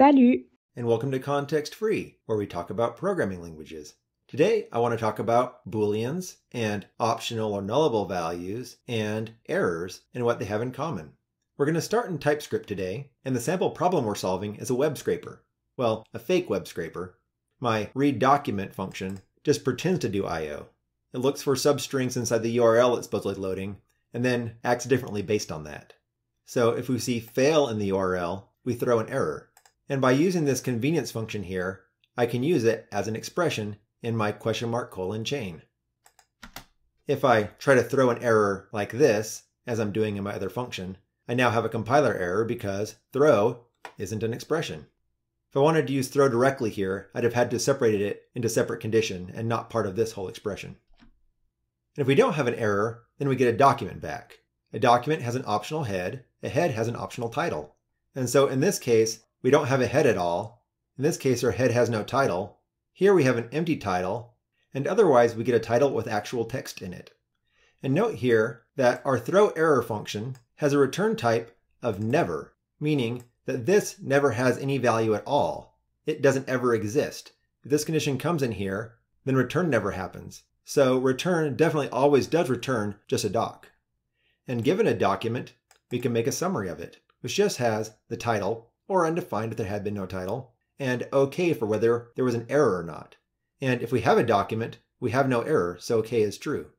Salut! and welcome to Context Free, where we talk about programming languages. Today, I want to talk about Booleans and optional or nullable values and errors and what they have in common. We're going to start in TypeScript today, and the sample problem we're solving is a web scraper. Well, a fake web scraper. My read document function just pretends to do I.O. It looks for substrings inside the URL it's supposedly loading, and then acts differently based on that. So if we see fail in the URL, we throw an error. And by using this convenience function here, I can use it as an expression in my question mark colon chain. If I try to throw an error like this, as I'm doing in my other function, I now have a compiler error because throw isn't an expression. If I wanted to use throw directly here, I'd have had to separate it into separate condition and not part of this whole expression. And if we don't have an error, then we get a document back. A document has an optional head, a head has an optional title. And so in this case, we don't have a head at all. In this case, our head has no title. Here we have an empty title, and otherwise we get a title with actual text in it. And note here that our throw error function has a return type of never, meaning that this never has any value at all. It doesn't ever exist. If this condition comes in here, then return never happens. So return definitely always does return just a doc. And given a document, we can make a summary of it, which just has the title or undefined if there had been no title, and OK for whether there was an error or not. And if we have a document, we have no error, so OK is true.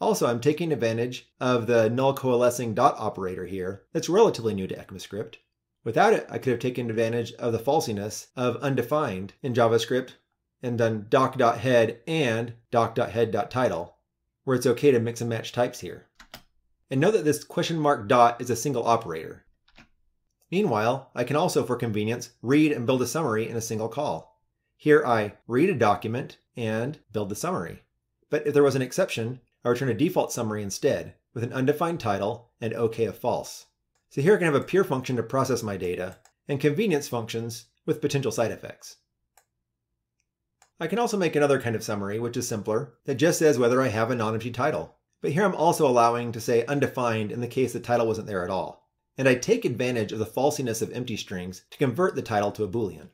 Also, I'm taking advantage of the null coalescing dot operator here that's relatively new to ECMAScript. Without it, I could have taken advantage of the falsiness of undefined in JavaScript and done doc.head and doc.head.title, where it's okay to mix and match types here. And note that this question mark dot is a single operator. Meanwhile, I can also, for convenience, read and build a summary in a single call. Here I read a document and build the summary. But if there was an exception, I return a default summary instead, with an undefined title and OK of false. So here I can have a pure function to process my data, and convenience functions with potential side effects. I can also make another kind of summary, which is simpler, that just says whether I have a non-empty title. But here I'm also allowing to say undefined in the case the title wasn't there at all and I take advantage of the falsiness of empty strings to convert the title to a boolean.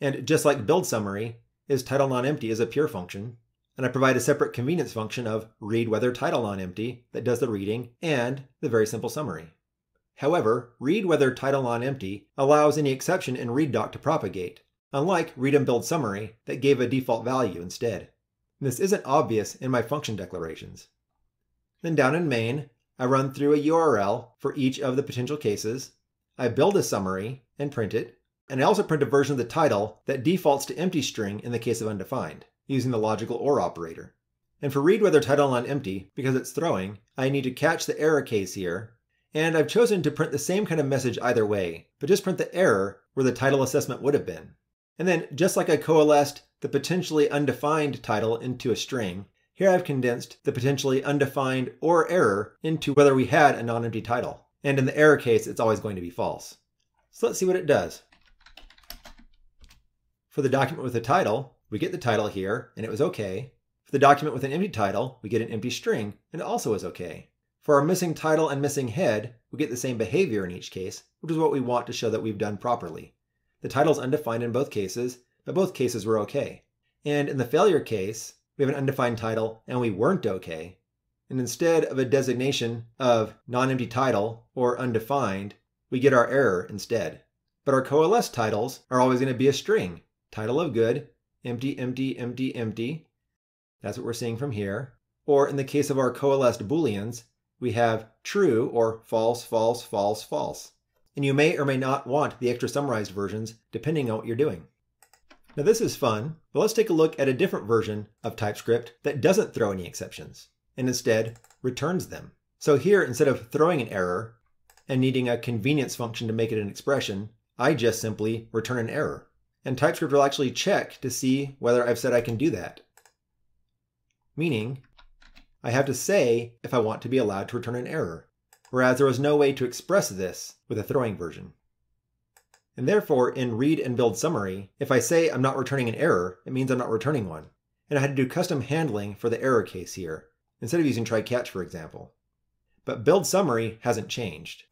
And just like build summary, is title non-empty is a pure function, and I provide a separate convenience function of read whether title non-empty that does the reading and the very simple summary. However, read whether title non-empty allows any exception in readdoc to propagate, unlike read and build summary that gave a default value instead. This isn't obvious in my function declarations. Then down in main, I run through a URL for each of the potential cases. I build a summary and print it. And I also print a version of the title that defaults to empty string in the case of undefined, using the logical OR operator. And for read whether title non-empty, because it's throwing, I need to catch the error case here. And I've chosen to print the same kind of message either way, but just print the error where the title assessment would have been. And then, just like I coalesced the potentially undefined title into a string, here I've condensed the potentially undefined or error into whether we had a non-empty title. And in the error case, it's always going to be false. So let's see what it does. For the document with a title, we get the title here, and it was okay. For the document with an empty title, we get an empty string, and it also is okay. For our missing title and missing head, we get the same behavior in each case, which is what we want to show that we've done properly. The title is undefined in both cases, but both cases were okay. And in the failure case, we have an undefined title, and we weren't okay. And instead of a designation of non-empty title or undefined, we get our error instead. But our coalesced titles are always going to be a string. Title of good, empty, empty, empty, empty. That's what we're seeing from here. Or in the case of our coalesced booleans, we have true or false, false, false, false. And you may or may not want the extra summarized versions depending on what you're doing. Now this is fun, but let's take a look at a different version of TypeScript that doesn't throw any exceptions, and instead returns them. So here, instead of throwing an error and needing a convenience function to make it an expression, I just simply return an error. And TypeScript will actually check to see whether I've said I can do that. Meaning, I have to say if I want to be allowed to return an error, whereas there was no way to express this with a throwing version. And therefore, in read and build summary, if I say I'm not returning an error, it means I'm not returning one. And I had to do custom handling for the error case here, instead of using try catch, for example. But build summary hasn't changed.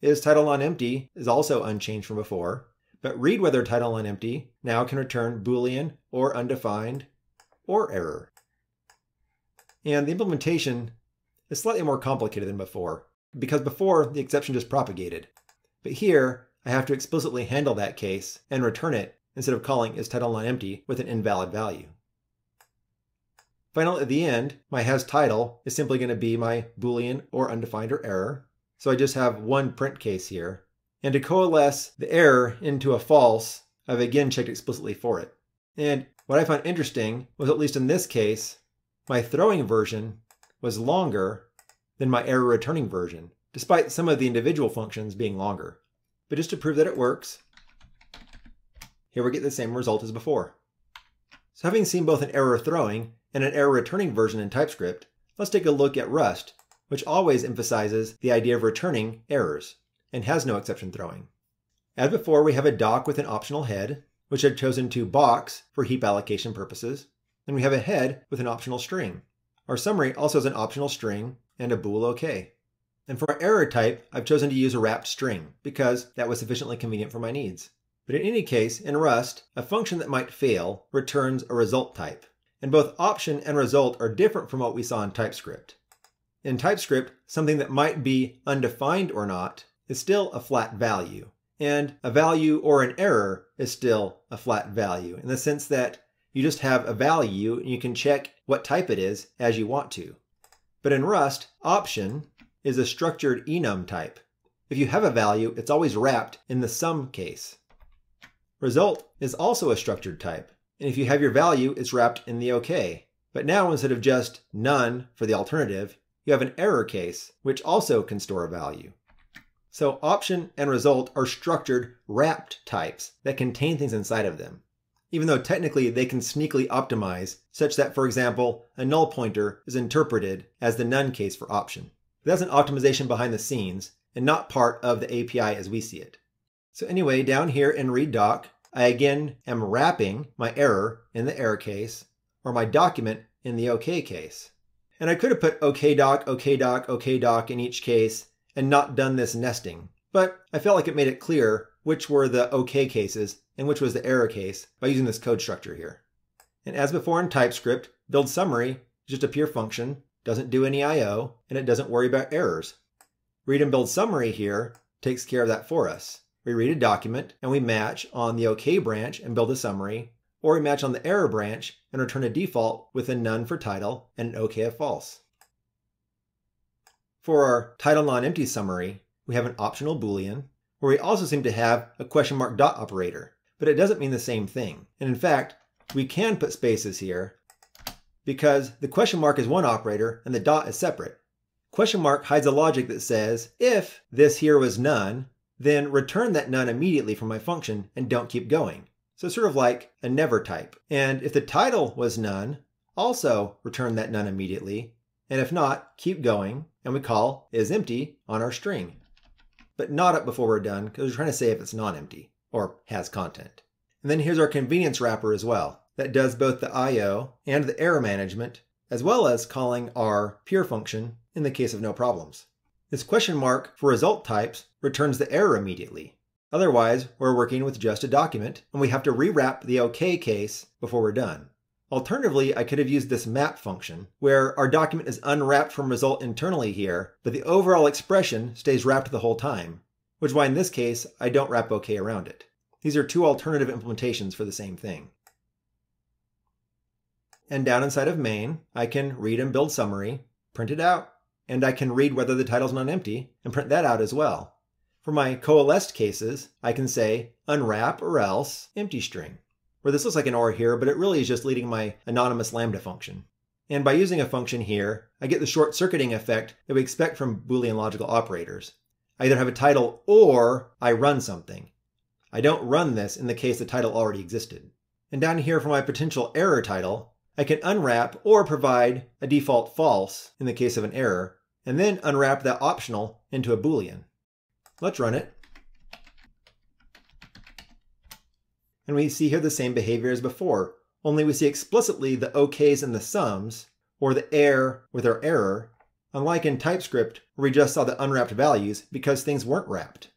Is title non-empty is also unchanged from before, but read whether title non-empty now can return boolean or undefined or error. And the implementation is slightly more complicated than before, because before the exception just propagated. But here, I have to explicitly handle that case and return it instead of calling is title empty with an invalid value. Finally, at the end, my has title is simply going to be my boolean or undefined or error. So I just have one print case here. And to coalesce the error into a false, I've again checked explicitly for it. And what I found interesting was, at least in this case, my throwing version was longer than my error returning version, despite some of the individual functions being longer. But just to prove that it works, here we get the same result as before. So having seen both an error throwing and an error returning version in TypeScript, let's take a look at Rust, which always emphasizes the idea of returning errors and has no exception throwing. As before, we have a doc with an optional head, which I've chosen to box for heap allocation purposes. Then we have a head with an optional string. Our summary also has an optional string and a bool OK. And for our error type, I've chosen to use a wrapped string because that was sufficiently convenient for my needs. But in any case, in Rust, a function that might fail returns a result type. And both option and result are different from what we saw in TypeScript. In TypeScript, something that might be undefined or not is still a flat value. And a value or an error is still a flat value in the sense that you just have a value and you can check what type it is as you want to. But in Rust, option is a structured enum type. If you have a value, it's always wrapped in the Some case. Result is also a structured type. And if you have your value, it's wrapped in the OK. But now instead of just none for the alternative, you have an error case, which also can store a value. So option and result are structured wrapped types that contain things inside of them. Even though technically they can sneakily optimize, such that, for example, a null pointer is interpreted as the none case for option. That's an optimization behind the scenes and not part of the API as we see it. So anyway, down here in read doc, I again am wrapping my error in the error case or my document in the OK case. And I could have put OK doc, OK doc, OK doc in each case and not done this nesting. But I felt like it made it clear which were the OK cases and which was the error case by using this code structure here. And as before in TypeScript, build summary is just a pure function, doesn't do any IO, and it doesn't worry about errors. Read and build summary here takes care of that for us. We read a document and we match on the OK branch and build a summary, or we match on the error branch and return a default with a none for title and an OK if false. For our title non-empty summary, we have an optional boolean, where we also seem to have a question mark dot operator, but it doesn't mean the same thing. And in fact, we can put spaces here because the question mark is one operator and the dot is separate. Question mark hides a logic that says, if this here was none, then return that none immediately from my function and don't keep going. So sort of like a never type. And if the title was none, also return that none immediately. And if not, keep going and we call is empty on our string. But not up before we're done because we're trying to say if it's non-empty or has content. And then here's our convenience wrapper as well that does both the IO and the error management, as well as calling our pure function in the case of no problems. This question mark for result types returns the error immediately. Otherwise, we're working with just a document and we have to rewrap the OK case before we're done. Alternatively, I could have used this map function, where our document is unwrapped from result internally here, but the overall expression stays wrapped the whole time, which is why in this case, I don't wrap OK around it. These are two alternative implementations for the same thing. And down inside of main, I can read and build summary, print it out, and I can read whether the title's not empty and print that out as well. For my coalesced cases, I can say unwrap or else empty string where this looks like an OR here, but it really is just leading my anonymous lambda function. And by using a function here, I get the short circuiting effect that we expect from Boolean logical operators. I either have a title or I run something. I don't run this in the case the title already existed. And down here for my potential error title, I can unwrap or provide a default false in the case of an error, and then unwrap that optional into a Boolean. Let's run it. And we see here the same behavior as before, only we see explicitly the OKs and the sums, or the err with our error, unlike in TypeScript where we just saw the unwrapped values because things weren't wrapped.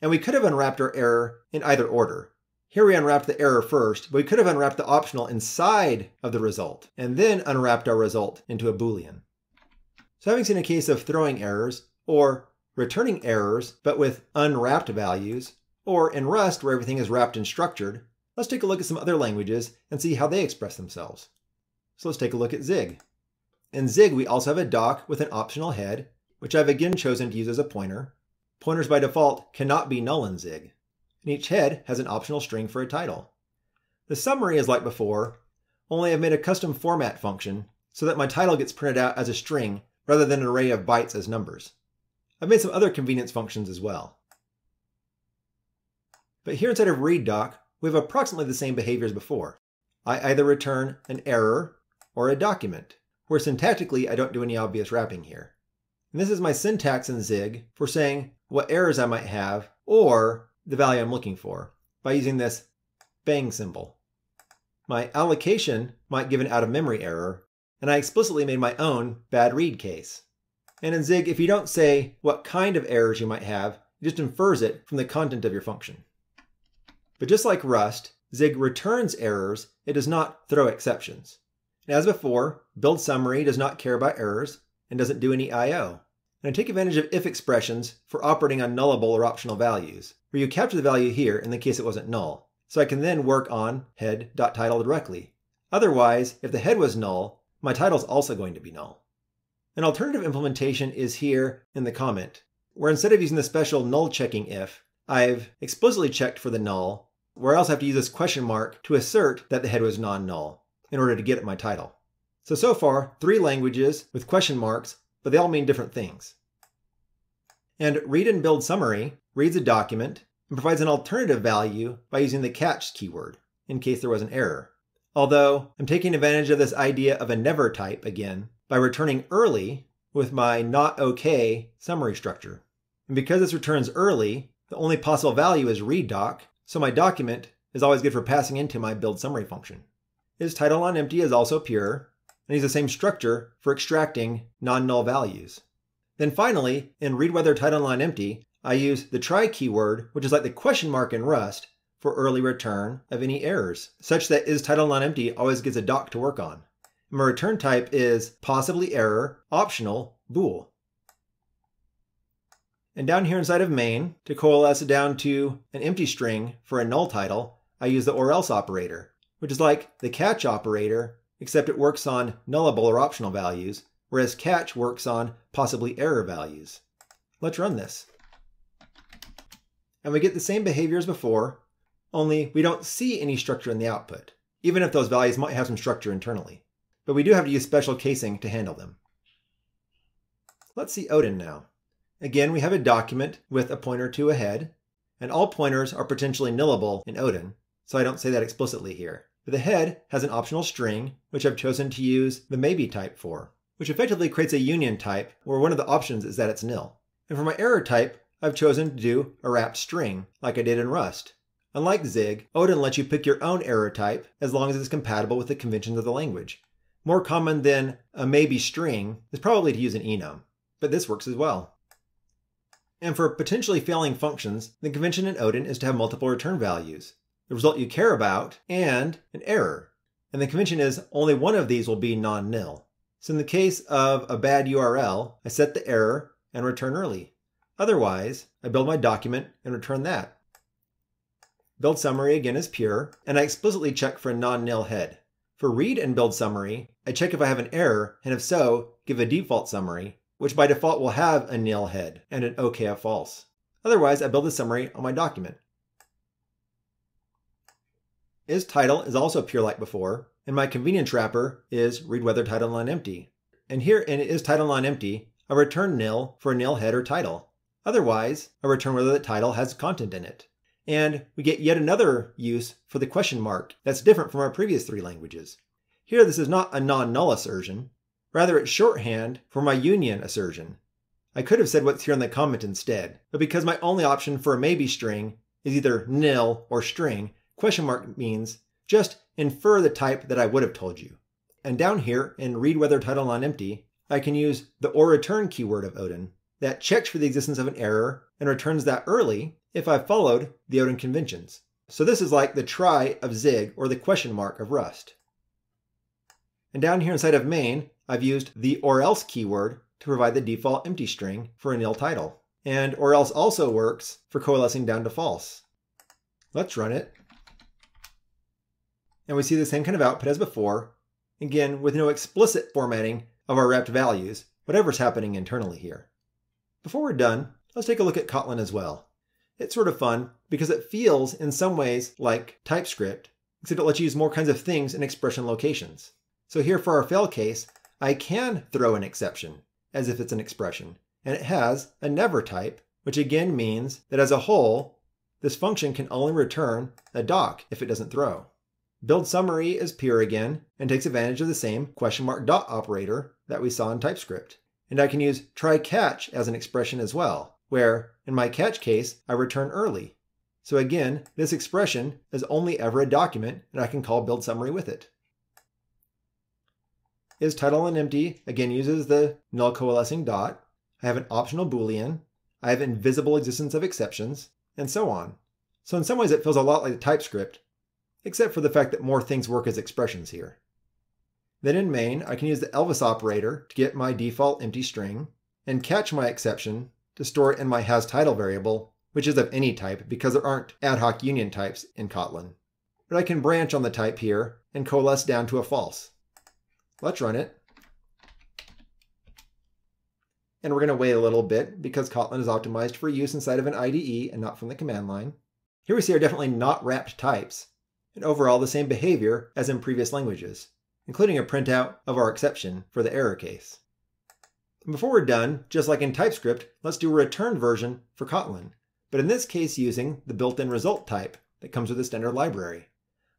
And we could have unwrapped our error in either order. Here we unwrapped the error first, but we could have unwrapped the optional inside of the result, and then unwrapped our result into a Boolean. So having seen a case of throwing errors, or returning errors, but with unwrapped values, or in Rust where everything is wrapped and structured, let's take a look at some other languages and see how they express themselves. So let's take a look at Zig. In Zig, we also have a doc with an optional head, which I've again chosen to use as a pointer. Pointers by default cannot be null in Zig and each head has an optional string for a title. The summary is like before, only I've made a custom format function so that my title gets printed out as a string rather than an array of bytes as numbers. I've made some other convenience functions as well. But here inside of readDoc, we have approximately the same behavior as before. I either return an error or a document, where syntactically I don't do any obvious wrapping here. And this is my syntax in Zig for saying what errors I might have or the value I'm looking for by using this bang symbol. My allocation might give an out of memory error, and I explicitly made my own bad read case. And in Zig, if you don't say what kind of errors you might have, it just infers it from the content of your function. But just like Rust, Zig returns errors, it does not throw exceptions. And as before, build summary does not care about errors and doesn't do any I.O. And I take advantage of if expressions for operating on nullable or optional values, where you capture the value here in the case it wasn't null. So I can then work on head.title directly. Otherwise, if the head was null, my title is also going to be null. An alternative implementation is here in the comment, where instead of using the special null checking if, I've explicitly checked for the null, where I also have to use this question mark to assert that the head was non-null in order to get at my title. So, so far, three languages with question marks but they all mean different things. And read and build summary reads a document and provides an alternative value by using the catch keyword in case there was an error. Although I'm taking advantage of this idea of a never type again by returning early with my not okay summary structure. And because this returns early, the only possible value is read doc, so my document is always good for passing into my build summary function. Is title non-empty is also pure, and use the same structure for extracting non-null values. Then finally, in read whether title non-empty, I use the try keyword, which is like the question mark in Rust, for early return of any errors, such that is title non-empty always gets a doc to work on. My return type is possibly error, optional, bool. And down here inside of main, to coalesce it down to an empty string for a null title, I use the or else operator, which is like the catch operator except it works on nullable or optional values, whereas catch works on possibly error values. Let's run this. And we get the same behavior as before, only we don't see any structure in the output, even if those values might have some structure internally. But we do have to use special casing to handle them. Let's see Odin now. Again, we have a document with a pointer to a head, and all pointers are potentially nullable in Odin, so I don't say that explicitly here. The head has an optional string, which I've chosen to use the maybe type for, which effectively creates a union type where one of the options is that it's nil. And for my error type, I've chosen to do a wrapped string, like I did in Rust. Unlike Zig, Odin lets you pick your own error type as long as it's compatible with the conventions of the language. More common than a maybe string is probably to use an enum, but this works as well. And for potentially failing functions, the convention in Odin is to have multiple return values the result you care about, and an error. And the convention is only one of these will be non-nil. So in the case of a bad URL, I set the error and return early. Otherwise, I build my document and return that. Build summary again is pure, and I explicitly check for a non-nil head. For read and build summary, I check if I have an error, and if so, give a default summary, which by default will have a nil head and an OKF false. Otherwise, I build the summary on my document. Is title is also pure like before, and my convenience wrapper is read whether title non-empty. And here in is title non-empty, I return nil for a nil header title. Otherwise, I return whether the title has content in it. And we get yet another use for the question mark that's different from our previous three languages. Here, this is not a non-null assertion. Rather, it's shorthand for my union assertion. I could have said what's here in the comment instead, but because my only option for a maybe string is either nil or string, Question mark means just infer the type that I would have told you. And down here in read whether title non-empty, I can use the or return keyword of Odin, that checks for the existence of an error and returns that early if I've followed the Odin conventions. So this is like the try of Zig or the question mark of Rust. And down here inside of main, I've used the or else keyword to provide the default empty string for a nil title. And or else also works for coalescing down to false. Let's run it. And we see the same kind of output as before, again with no explicit formatting of our wrapped values, whatever's happening internally here. Before we're done, let's take a look at Kotlin as well. It's sort of fun because it feels in some ways like TypeScript, except it lets you use more kinds of things in expression locations. So here for our fail case, I can throw an exception as if it's an expression, and it has a never type, which again means that as a whole, this function can only return a doc if it doesn't throw. Build summary is pure again and takes advantage of the same question mark dot operator that we saw in TypeScript. And I can use try catch as an expression as well, where in my catch case, I return early. So again, this expression is only ever a document and I can call build summary with it. Is title and empty again uses the null coalescing dot. I have an optional boolean. I have invisible existence of exceptions, and so on. So in some ways it feels a lot like TypeScript, except for the fact that more things work as expressions here. Then in main, I can use the Elvis operator to get my default empty string, and catch my exception to store it in my hasTitle variable, which is of any type because there aren't ad hoc union types in Kotlin. But I can branch on the type here and coalesce down to a false. Let's run it. And we're going to wait a little bit because Kotlin is optimized for use inside of an IDE and not from the command line. Here we see are definitely not wrapped types, and overall the same behavior as in previous languages, including a printout of our exception for the error case. Before we're done, just like in TypeScript, let's do a return version for Kotlin, but in this case using the built-in result type that comes with the standard library.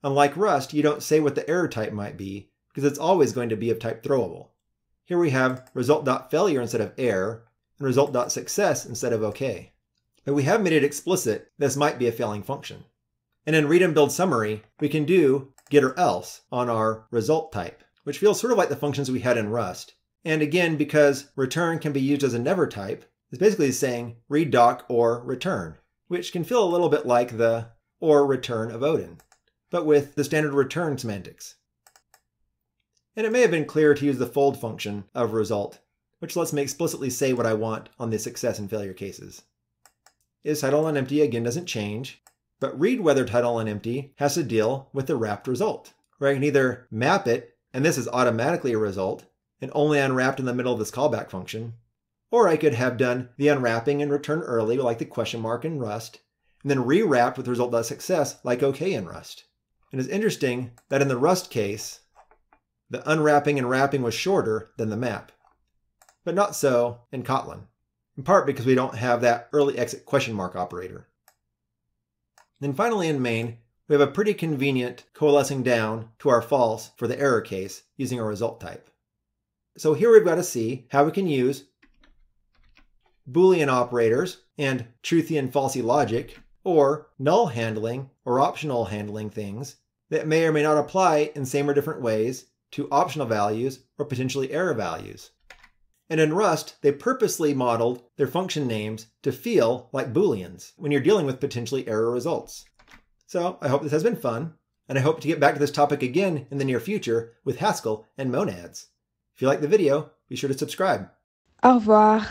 Unlike Rust, you don't say what the error type might be, because it's always going to be of type throwable. Here we have result.failure instead of error, and result.success instead of OK. But we have made it explicit this might be a failing function. And in read and build summary, we can do get or else on our result type, which feels sort of like the functions we had in Rust. And again, because return can be used as a never type, it's basically saying read doc or return, which can feel a little bit like the or return of Odin, but with the standard return semantics. And it may have been clearer to use the fold function of result, which lets me explicitly say what I want on the success and failure cases. Is title non-empty again doesn't change, but read whether title non-empty has to deal with the wrapped result, where I can either map it, and this is automatically a result, and only unwrapped in the middle of this callback function, or I could have done the unwrapping and return early like the question mark in Rust, and then rewrapped with result.success like OK in Rust. And it's interesting that in the Rust case, the unwrapping and wrapping was shorter than the map. But not so in Kotlin, in part because we don't have that early exit question mark operator. Then finally in main, we have a pretty convenient coalescing down to our false for the error case using a result type. So here we've got to see how we can use Boolean operators and truthy and falsy logic, or null handling or optional handling things that may or may not apply in same or different ways to optional values or potentially error values. And in Rust, they purposely modeled their function names to feel like Booleans when you're dealing with potentially error results. So I hope this has been fun, and I hope to get back to this topic again in the near future with Haskell and monads. If you like the video, be sure to subscribe. Au revoir.